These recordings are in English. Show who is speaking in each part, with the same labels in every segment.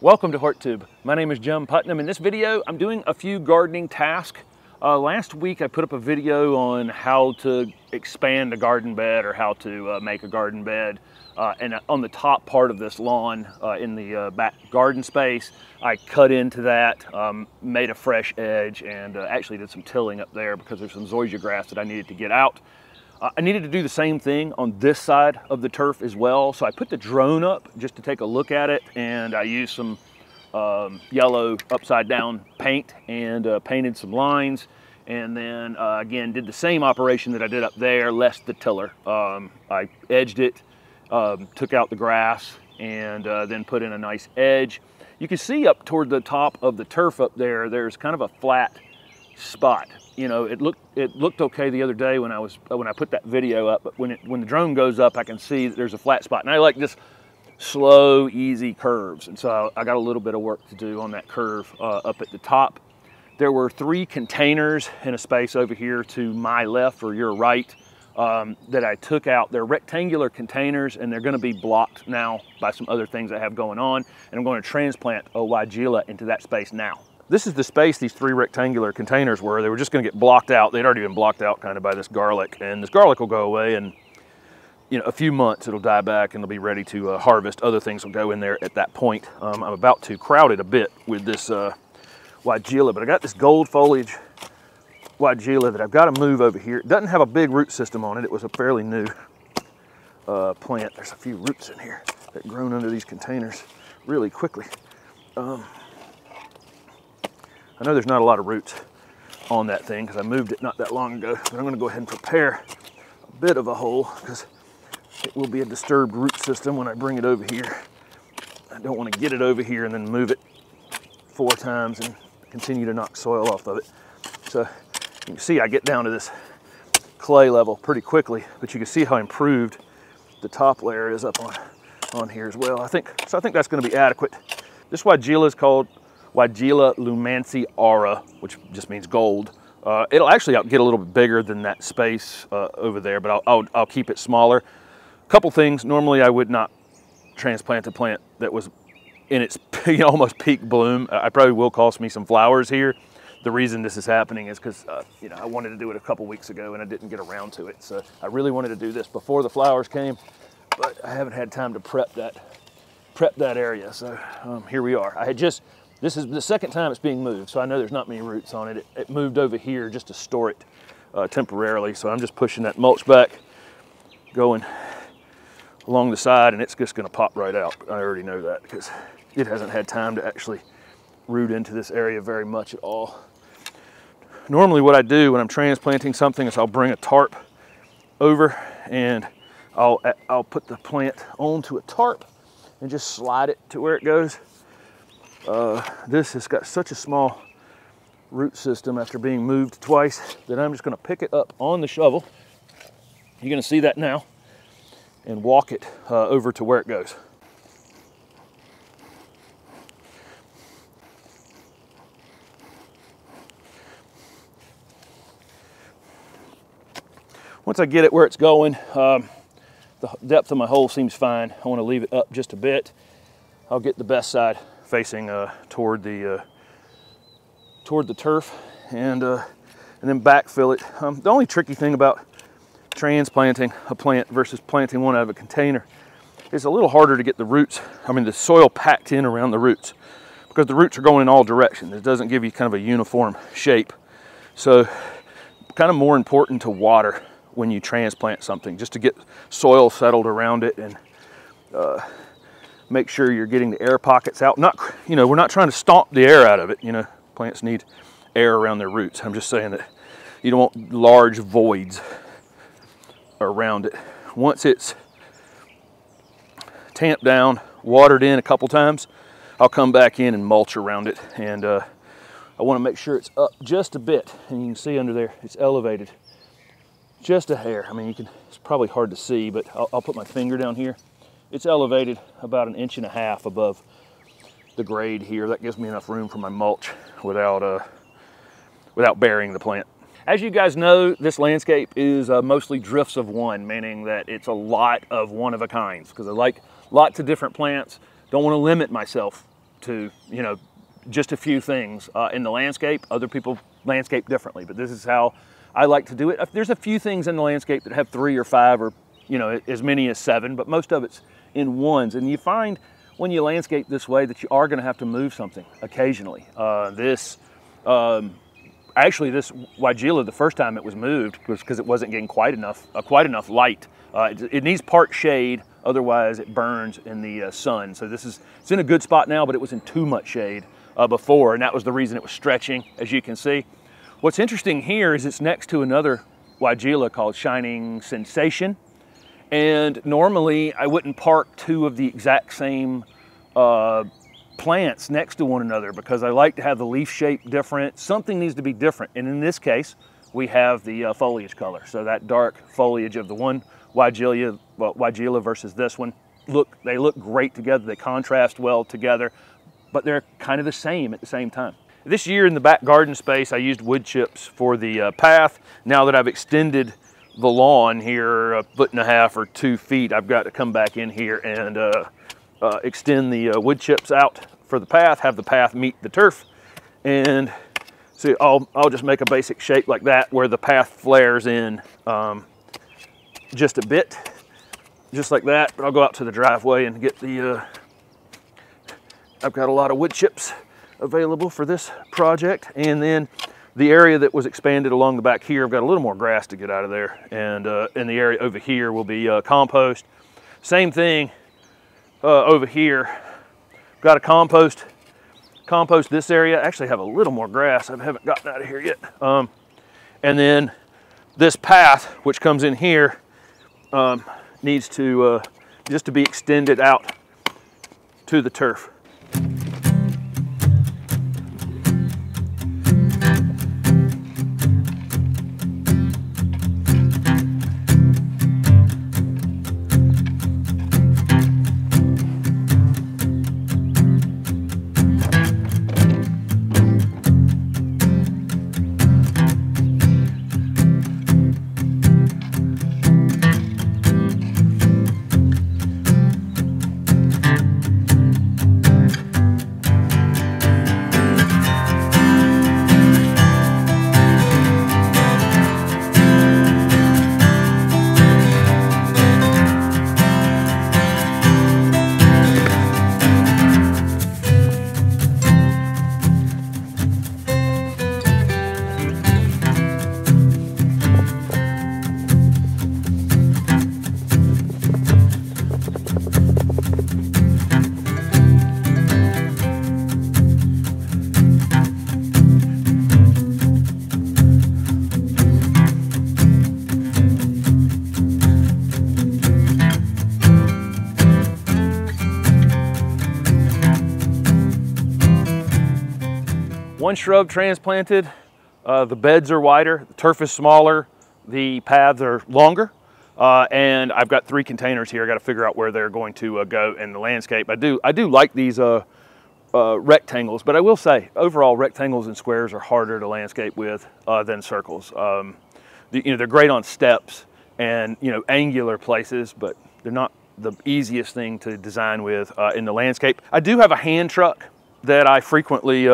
Speaker 1: Welcome to HortTube. My name is Jim Putnam. In this video, I'm doing a few gardening tasks. Uh, last week, I put up a video on how to expand a garden bed or how to uh, make a garden bed. Uh, and on the top part of this lawn uh, in the uh, back garden space, I cut into that, um, made a fresh edge, and uh, actually did some tilling up there because there's some zoysia grass that I needed to get out. I needed to do the same thing on this side of the turf as well. So I put the drone up just to take a look at it and I used some um, yellow upside down paint and uh, painted some lines. And then uh, again, did the same operation that I did up there, less the tiller. Um, I edged it, um, took out the grass and uh, then put in a nice edge. You can see up toward the top of the turf up there, there's kind of a flat spot you know, it looked it looked okay the other day when I was when I put that video up. But when it when the drone goes up, I can see that there's a flat spot, and I like just slow, easy curves. And so I, got a little bit of work to do on that curve uh, up at the top. There were three containers in a space over here to my left or your right um, that I took out. They're rectangular containers and they're gonna be blocked now by some other things I have going on. And I'm gonna transplant a Weigela into that space now. This is the space these three rectangular containers were. They were just gonna get blocked out. They'd already been blocked out kind of by this garlic and this garlic will go away and you know, a few months it'll die back and it'll be ready to uh, harvest. Other things will go in there at that point. Um, I'm about to crowd it a bit with this uh, Weigela, but I got this gold foliage Weigela that I've got to move over here. It doesn't have a big root system on it. It was a fairly new uh, plant. There's a few roots in here that grown under these containers really quickly. Um, I know there's not a lot of roots on that thing because I moved it not that long ago, but I'm gonna go ahead and prepare a bit of a hole because it will be a disturbed root system when I bring it over here. I don't want to get it over here and then move it four times and continue to knock soil off of it. So you can see I get down to this clay level pretty quickly, but you can see how improved the top layer is up on, on here as well. I think, so I think that's gonna be adequate. This Weigela is called Weigela Looymansii Aurea, which just means gold. Uh, it'll actually get a little bit bigger than that space uh, over there, but I'll, I'll, I'll, keep it smaller. A couple things, normally I would not transplant a plant that was in its you know, almost peak bloom. I probably will cost me some flowers here. The reason this is happening is because uh, you know I wanted to do it a couple weeks ago and I didn't get around to it. So I really wanted to do this before the flowers came, but I haven't had time to prep that prep that area. So um, here we are. I had just this is the second time it's being moved, so I know there's not many roots on it. It, it moved over here just to store it uh, temporarily, so I'm just pushing that mulch back, going along the side, and it's just gonna pop right out. I already know that because it hasn't had time to actually root into this area very much at all. Normally what I do when I'm transplanting something is I'll bring a tarp over and I'll, I'll put the plant onto a tarp and just slide it to where it goes uh, this has got such a small root system after being moved twice that I'm just gonna pick it up on the shovel. You're gonna see that now and walk it uh, over to where it goes. Once I get it where it's going, um, the depth of my hole seems fine. I wanna leave it up just a bit. I'll get the best side facing uh, toward the uh, toward the turf and uh, and then backfill it. Um, the only tricky thing about transplanting a plant versus planting one out of a container is a little harder to get the roots, I mean the soil packed in around the roots because the roots are going in all directions. It doesn't give you kind of a uniform shape. So kind of more important to water when you transplant something just to get soil settled around it and uh, make sure you're getting the air pockets out. Not, you know, we're not trying to stomp the air out of it. You know, plants need air around their roots. I'm just saying that you don't want large voids around it. Once it's tamped down, watered in a couple times, I'll come back in and mulch around it. And uh, I want to make sure it's up just a bit. And you can see under there, it's elevated just a hair. I mean, you can, it's probably hard to see, but I'll, I'll put my finger down here it's elevated about an inch and a half above the grade here. That gives me enough room for my mulch without, uh, without burying the plant. As you guys know, this landscape is uh, mostly drifts of one, meaning that it's a lot of one of a kinds because I like lots of different plants. Don't want to limit myself to, you know, just a few things uh, in the landscape. Other people landscape differently, but this is how I like to do it. There's a few things in the landscape that have three or five or, you know, as many as seven, but most of it's in ones. And you find when you landscape this way that you are going to have to move something occasionally. Uh, this, um, actually, this Weigela, the first time it was moved was because it wasn't getting quite enough, uh, quite enough light. Uh, it, it, needs part shade, otherwise it burns in the uh, sun. So this is, it's in a good spot now, but it was in too much shade uh, before, and that was the reason it was stretching, as you can see. What's interesting here is it's next to another Weigela called Shining Sensation. And normally I wouldn't park two of the exact same uh, plants next to one another because I like to have the leaf shape different. Something needs to be different. And in this case, we have the uh, foliage color. So that dark foliage of the one Weigela, well, Weigela versus this one, look, they look great together. They contrast well together, but they're kind of the same at the same time. This year in the back garden space, I used wood chips for the uh, path. Now that I've extended the lawn here a foot and a half or two feet, I've got to come back in here and uh, uh, extend the uh, wood chips out for the path, have the path meet the turf. And see, I'll, I'll just make a basic shape like that where the path flares in um, just a bit, just like that. But I'll go out to the driveway and get the, uh, I've got a lot of wood chips available for this project. And then the area that was expanded along the back here, I've got a little more grass to get out of there. And uh, in the area over here will be uh, compost. Same thing uh, over here. Got a compost, compost this area. Actually have a little more grass. I haven't gotten out of here yet. Um, and then this path, which comes in here, um, needs to uh, just to be extended out to the turf. One shrub transplanted. Uh, the beds are wider, the turf is smaller, the paths are longer. Uh, and I've got three containers here. I got to figure out where they're going to uh, go in the landscape. I do, I do like these uh, uh, rectangles, but I will say overall rectangles and squares are harder to landscape with uh, than circles. Um, the, you know, they're great on steps and you know angular places, but they're not the easiest thing to design with in the landscape. I do have a hand truck that I frequently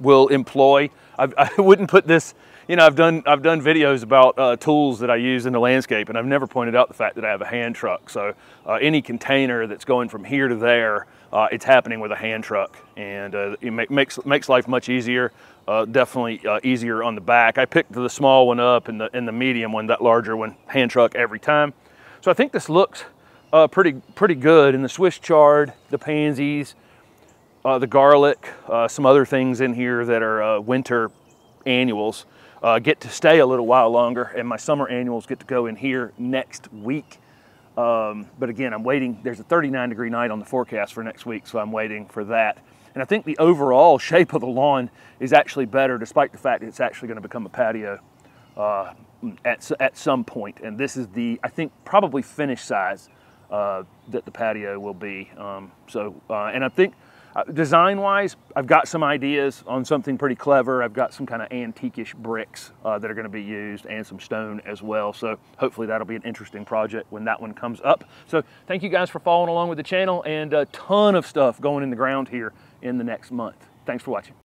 Speaker 1: will employ. I've, I would not put this, you know, I've done, I've done videos about uh, tools that I use in the landscape and I've never pointed out the fact that I have a hand truck. So uh, any container that's going from here to there, uh, it's happening with a hand truck and uh, it make, makes, makes life much easier. Uh, definitely uh, easier on the back. I picked the small one up and the, and the medium one, that larger one, hand truck every time. So I think this looks pretty, pretty good. And the Swiss chard, the pansies, uh, the garlic, uh, some other things in here that are uh, winter annuals uh, get to stay a little while longer, and my summer annuals get to go in here next week. Um, but again, I'm waiting. There's a 39 degree night on the forecast for next week, so I'm waiting for that. And I think the overall shape of the lawn is actually better, despite the fact it's actually going to become a patio uh, at, at some point. And this is the, I think, probably finished size uh, that the patio will be. Um, so, and I think uh, design wise, I've got some ideas on something pretty clever. I've got some kind of antiquish bricks uh, that are going to be used and some stone as well. So hopefully that'll be an interesting project when that one comes up. So thank you guys for following along with the channel and a ton of stuff going in the ground here in the next month. Thanks for watching.